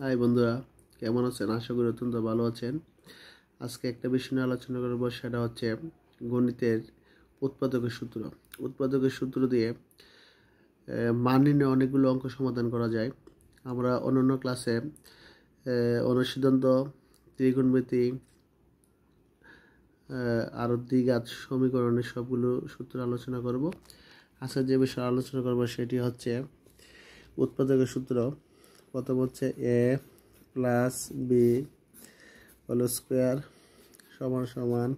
High বন্ধুরা, কেমন আছেন? আশা করি অত্যন্ত ভালো আছেন। আজকে একটা বিষয় নিয়ে আলোচনা করব, সেটা হচ্ছে গণিতের উৎপাদকের সূত্র। উৎপাদকের সূত্র দিয়ে মান নির্ণয়ে অনেকগুলো অঙ্ক সমাধান করা যায়। আমরা অন্যান্য ক্লাসে অনুসিদ্ধান্ত ত্রিগুণমিতি আরও দ্বিঘাত সমীকরণের সবগুলো সূত্র আলোচনা করব। আজকে যে বিষয়ে আলোচনা করব, সেটি হচ্ছে উৎপাদকের সূত্র। প্রথম হচ্ছে A plus B whole square সমান সমান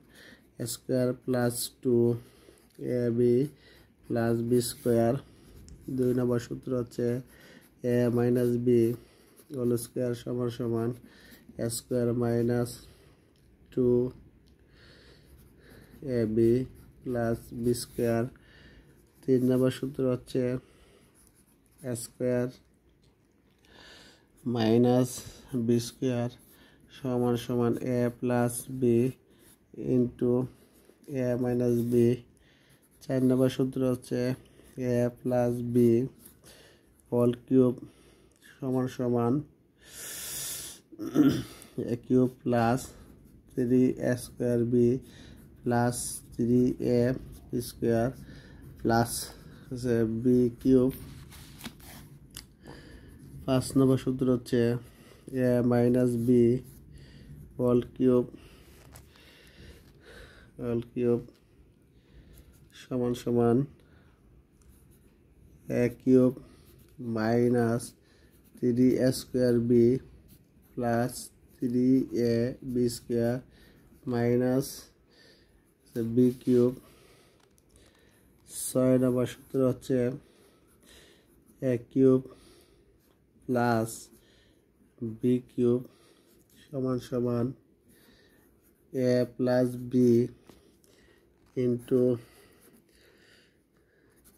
square plus two A B plus B square. দুই নম্বর সূত্র হচ্ছে A minus B whole square সমান সমান square minus two A B plus B square. তিন নম্বর সূত্র হচ্ছে স্কোয়ার মাইনাস বি স্কোয়ার সমান সমান A plus B into A minus B চার নম্বর সূত্র হচ্ছে A plus B whole cube সমান সমান A cube plus three A square B plus three A square plus B cube পাঁচ নম্বর সূত্র হচ্ছে A minus B whole cube whole cube সমান সমান A cube minus three A square B plus three A B square minus B cube. ছয় নম্বর সূত্র হচ্ছে A cube plus B cube সমান সমান A plus B into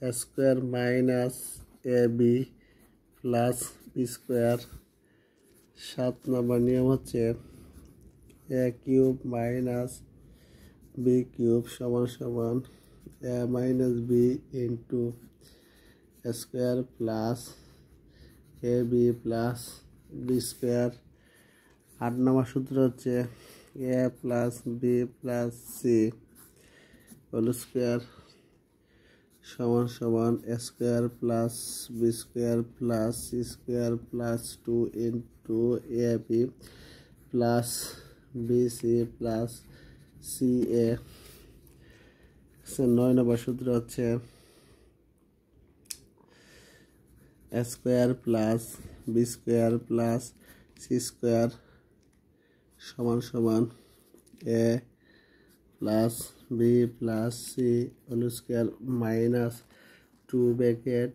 square minus A B plus B square সাত নম্বর নিয়ম হচ্ছে A cube minus B cube সমান সমান A minus B into square plus A B plus B square আট নম্বর সূত্র হচ্ছে A plus B plus C whole square সমান সমান square plus B square plus C square plus two into A B plus B C plus C A নয় নম্বর সূত্র হচ্ছে square plus B square plus C square সমান সমান A plus B plus C whole square minus two bracket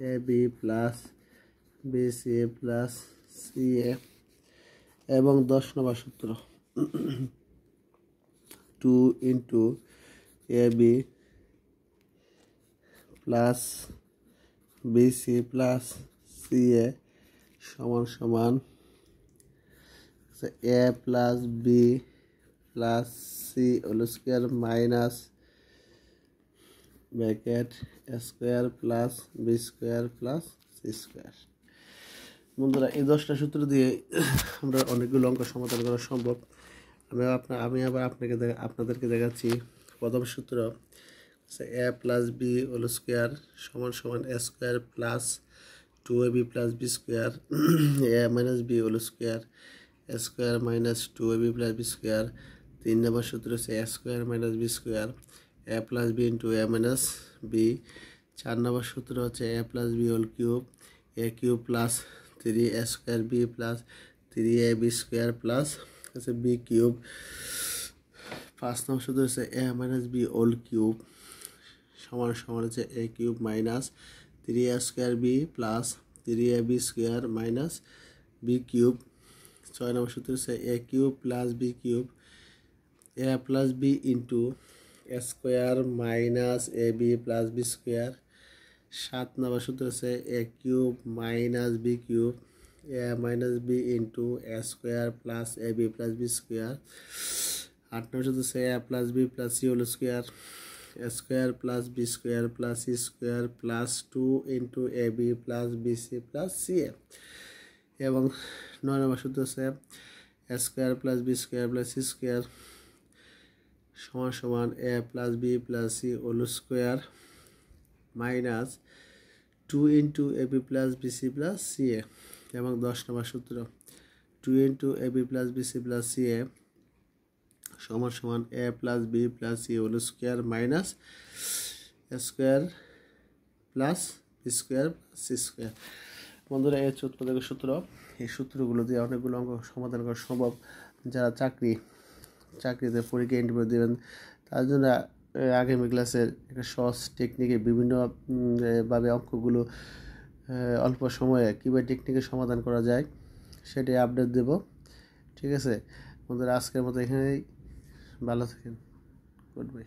A B plus B C A plus C A এবং দশ নম্বর সূত্র। Two into A B plus BC plus C A সমান সমান A plus B plus C whole square minus bracket square plus B square plus C square বন্ধুরা, এই দশটা সূত্র দিয়ে আমরা অনেকগুলো অঙ্ক সমাধান করা সম্ভব। আমি আপনার আমি আবার আপনাকে আপনাদেরকে দেখাচ্ছি প্রথম সূত্র। A plus B whole square সমান সমান A square plus two A B plus B square A minus B whole square A square minus two A B plus B square তিন নম্বর সূত্র হচ্ছে A square minus B square A plus B into A minus B চার নম্বর সূত্র হচ্ছে A plus B whole cube A cube plus three A square B plus three A B square plus হচ্ছে B cube পাঁচ নম্বর সূত্র হচ্ছে A minus B whole cube সমান সমান হচ্ছে A cube minus three A square B plus three A B square minus B cube. ছয় নম্বর সূত্র হচ্ছে A cube plus B cube. A plus B into square minus A B plus B square সাত নম্বর সূত্র হচ্ছে A cube minus B cube. A minus B into A square plus A B plus B square আট নম্বর সূত্র হচ্ছে A plus B plus C whole square square plus B square plus C square plus two into A B plus B C plus C A. এবং নয় নম্বর সূত্র হচ্ছে square plus B square plus C square সমান সমান A plus B plus C whole square minus two into A B plus B C plus C A. এবং দশ নম্বর সূত্র, two into A B plus B C plus C A সমান সমান A plus B plus C whole square minus square plus square C square বন্ধুরা, এই হচ্ছে উৎপাদকের সূত্র, এই সূত্রগুলো দিয়ে অনেকগুলো অঙ্ক সমাধান করা সম্ভব। যারা চাকরি, চাকরিতে পরীক্ষা ইন্টারভিউ দেবেন, তার জন্য আগামী ক্লাসের একটা সহজ টেকনিকে বিভিন্ন ভাবে অঙ্কগুলো অল্প সময়ে কীভাবে টেকনিকের সমাধান করা যায়, সেটাই আপডেট দেব। ঠিক আছে? বন্ধুরা, আজকের মতো এখানেই। ভালো থাকেন গুড বাই